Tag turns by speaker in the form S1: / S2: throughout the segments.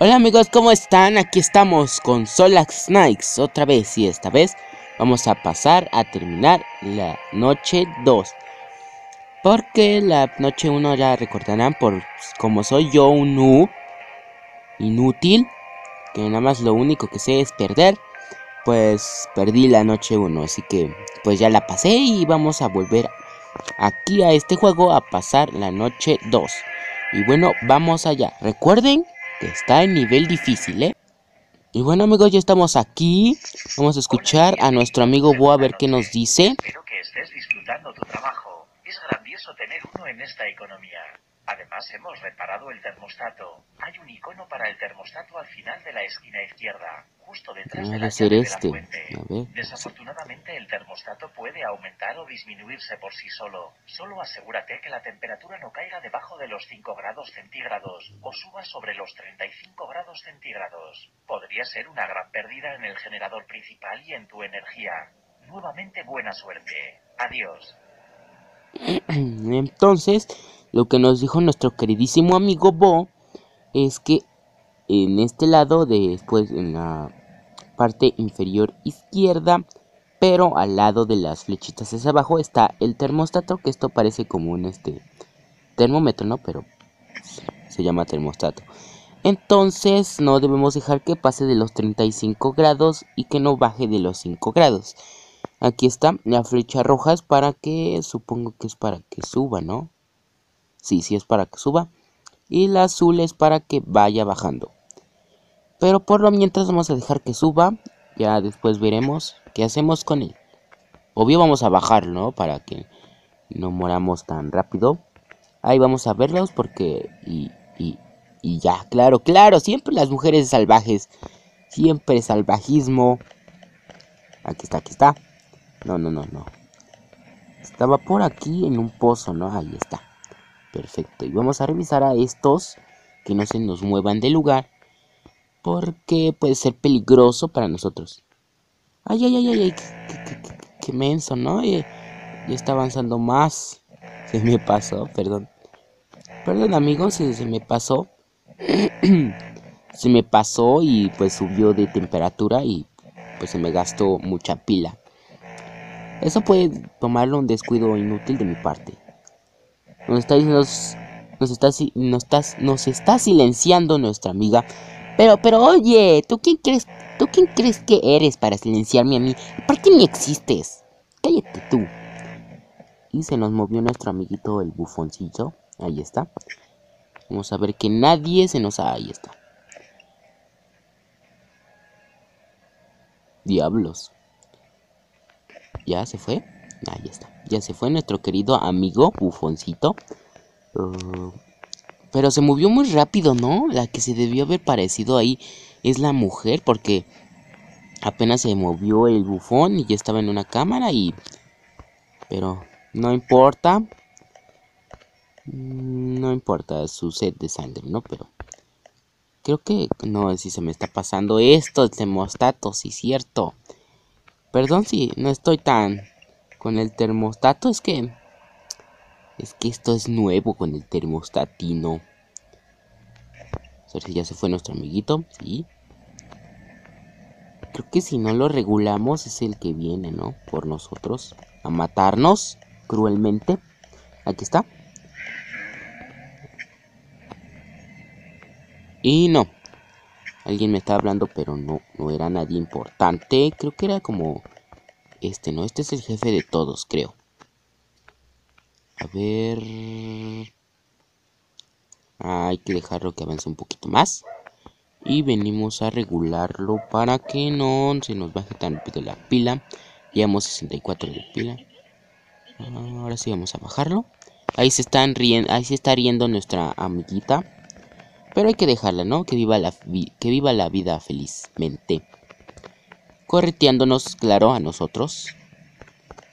S1: Hola amigos, ¿cómo están? Aquí estamos con Solax Snakes otra vez y esta vez vamos a pasar a terminar la noche 2. Porque la noche 1 ya recordarán por como soy yo un noob inútil, que nada más lo único que sé es perder, pues perdí la noche 1, así que pues ya la pasé y vamos a volver aquí a este juego a pasar la noche 2. Y bueno, vamos allá. Recuerden que está en nivel difícil, ¿eh? Y bueno amigos, ya estamos aquí. Vamos a escuchar a nuestro amigo Bo a ver qué nos dice.
S2: Espero que estés disfrutando tu trabajo. Es grandioso tener uno en esta economía. Además, hemos reparado el termostato. Hay un icono para el termostato al final de la esquina izquierda, justo detrás de la
S1: ser
S2: llave
S1: este.
S2: de la fuente. Desafortunadamente, el termostato puede aumentar o disminuirse por sí solo. Solo asegúrate que la temperatura no caiga debajo de los 5 grados centígrados o suba sobre los 35 grados centígrados. Podría ser una gran pérdida en el generador principal y en tu energía. Nuevamente buena suerte. Adiós.
S1: Entonces, lo que nos dijo nuestro queridísimo amigo Bo es que en este lado, después en la parte inferior izquierda, pero al lado de las flechitas hacia abajo está el termostato, que esto parece como un este termómetro, ¿no? Pero se llama termostato. Entonces no debemos dejar que pase de los 35 grados y que no baje de los 5 grados. Aquí está, la flecha roja es para que, supongo que es para que suba, ¿no? Sí, sí es para que suba. Y la azul es para que vaya bajando. Pero por lo mientras vamos a dejar que suba. Ya después veremos qué hacemos con él. Obvio vamos a bajarlo, ¿no? Para que no moramos tan rápido. Ahí vamos a verlos porque... Y, y, y ya, claro, claro. Siempre las mujeres salvajes. Siempre salvajismo. Aquí está, aquí está. No, no, no, no. Estaba por aquí en un pozo, ¿no? Ahí está. Perfecto. Y vamos a revisar a estos que no se nos muevan del lugar. Porque puede ser peligroso para nosotros. Ay, ay, ay, ay, ay. Qué, menso, ¿no? Eh, ya está avanzando más. Se me pasó, perdón. Perdón, amigos, si se me pasó. se me pasó y pues subió de temperatura y pues se me gastó mucha pila. Eso puede tomarlo un descuido inútil de mi parte. Nos está, nos, nos está, nos está, nos está silenciando nuestra amiga. Pero, pero, oye, ¿tú quién crees, tú quién crees que eres para silenciarme a mí? ¿Por qué ni existes? Cállate tú. Y se nos movió nuestro amiguito el bufoncillo. Ahí está. Vamos a ver que nadie se nos... Ahí está. Diablos. ¿Ya se fue? Ahí está. Ya se fue nuestro querido amigo bufoncito. Uh, pero se movió muy rápido, ¿no? La que se debió haber parecido ahí es la mujer porque apenas se movió el bufón y ya estaba en una cámara y... Pero no importa. Mm, No importa su sed de sangre, ¿no? Pero... Creo que... No, si se me está pasando esto, el termostato, sí, cierto. Perdón si no estoy tan... Con el termostato, es que... Es que esto es nuevo con el termostatino. A ver si ya se fue nuestro amiguito. Sí. Creo que si no lo regulamos es el que viene, ¿no? Por nosotros. A matarnos cruelmente. Aquí está. Y no. Alguien me estaba hablando, pero no, no era nadie importante. Creo que era como... Este, ¿no? Este es el jefe de todos, creo. A ver... Ah, hay que dejarlo que avance un poquito más. Y venimos a regularlo para que no se nos baje tan rápido la pila. Llevamos 64 de pila. Ah, Ahora sí vamos a bajarlo. Ahí se están riendo, ahí se está riendo nuestra amiguita. Pero hay que dejarla, ¿no? Que viva la, que viva la vida felizmente. Correteándonos, claro, a nosotros.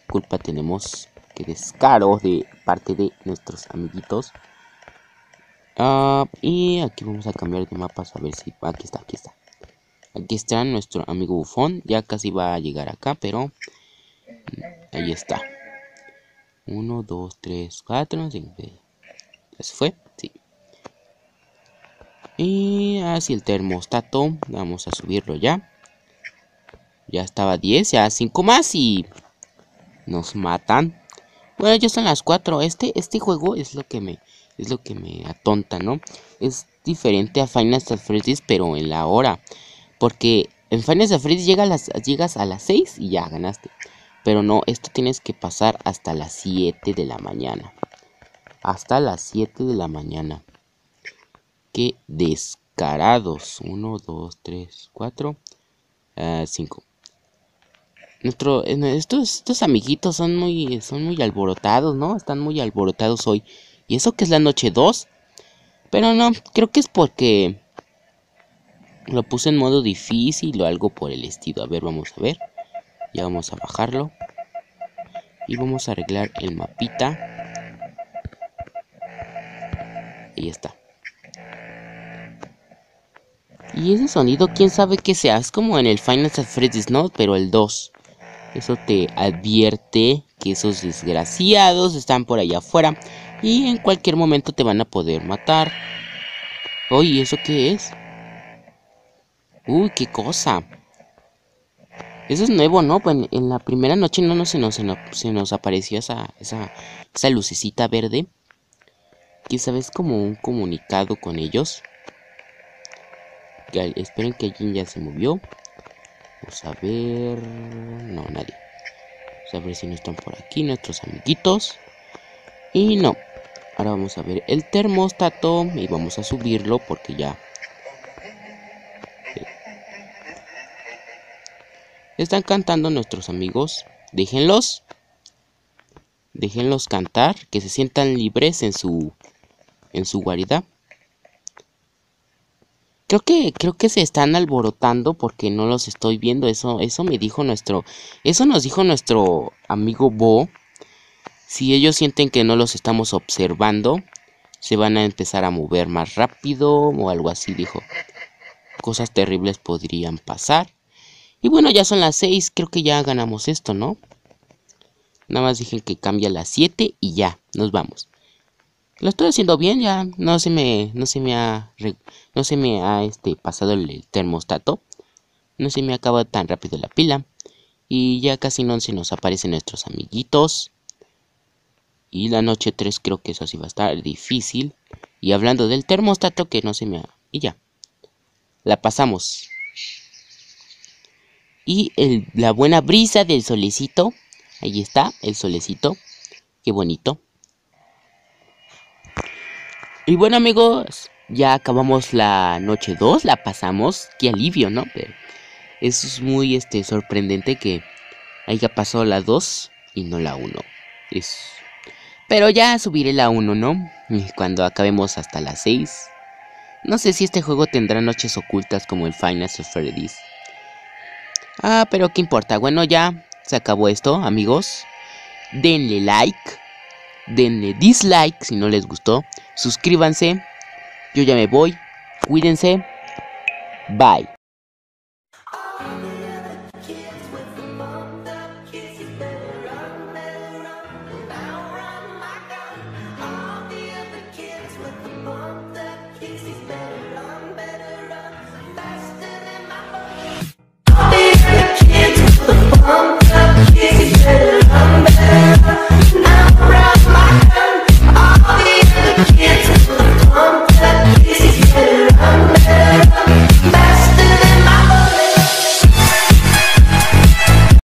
S1: Culpa tenemos. Que descaro de parte de nuestros amiguitos. Ah, y aquí vamos a cambiar de mapas a ver si... Aquí está, aquí está. Aquí está nuestro amigo bufón. Ya casi va a llegar acá, pero... Ahí está. 1, 2, 3, 4, 5. ¿Ya se fue? Sí. Y así el termostato, vamos a subirlo ya. Ya estaba 10, ya 5 más y nos matan. Bueno, ya son las 4. Este, este juego es lo que me es lo que me atonta, ¿no? Es diferente a Final Fantasy pero en la hora. Porque en Final Fantasy llega las, llegas a las 6 y ya ganaste. Pero no, esto tienes que pasar hasta las 7 de la mañana. Hasta las 7 de la mañana. Qué descarados. 1, 2, 3, 4, 5. Nuestro, estos, estos amiguitos son muy, son muy alborotados, ¿no? Están muy alborotados hoy. Y eso que es la noche 2. Pero no, creo que es porque lo puse en modo difícil o algo por el estilo. A ver, vamos a ver. Ya vamos a bajarlo. Y vamos a arreglar el mapita. Ahí está. Y ese sonido, quién sabe qué sea. Es como en el Final Fantasy ¿no? Pero el 2. Eso te advierte que esos desgraciados están por allá afuera. Y en cualquier momento te van a poder matar. Oye, ¿eso qué es? Uy, qué cosa. Eso es nuevo, ¿no? Pues en, la primera noche no, se, nos, se, nos, apareció esa lucecita verde. Quizá es como un comunicado con ellos. Que, esperen que alguien ya se movió. Vamos a ver... No, nadie. Vamos a ver si no están por aquí nuestros amiguitos. Y no. Ahora vamos a ver el termostato y vamos a subirlo porque ya Están cantando nuestros amigos. Déjenlos. Déjenlos cantar, que se sientan libres en su en su guarida. Creo que creo que se están alborotando porque no los estoy viendo. Eso eso me dijo nuestro eso nos dijo nuestro amigo Bo. Si ellos sienten que no los estamos observando, se van a empezar a mover más rápido o algo así, dijo. Cosas terribles podrían pasar. Y bueno, ya son las 6, creo que ya ganamos esto, ¿no? Nada más dije que cambia a las 7 y ya, nos vamos. Lo estoy haciendo bien, ya no se me no se me ha no se me ha este pasado el, termostato. No se me acaba tan rápido la pila y ya casi no se nos aparecen nuestros amiguitos. Y la noche 3 creo que eso sí va a estar difícil. Y hablando del termostato que no se me ha y ya. La pasamos y la buena brisa del solecito. Ahí está, el solecito. Qué bonito. Y bueno amigos, ya acabamos la noche 2, la pasamos. Qué alivio, ¿no? Eso es muy este, sorprendente que haya pasado la 2 y no la 1. Es... Pero ya subiré la 1, ¿no? Cuando acabemos hasta la 6. No sé si este juego tendrá noches ocultas como el Final Freddy's. Ah, pero qué importa. Bueno, ya se acabó esto, amigos. Denle like. Denle dislike si no les gustó. Suscríbanse. Yo ya me voy. Cuídense. Bye.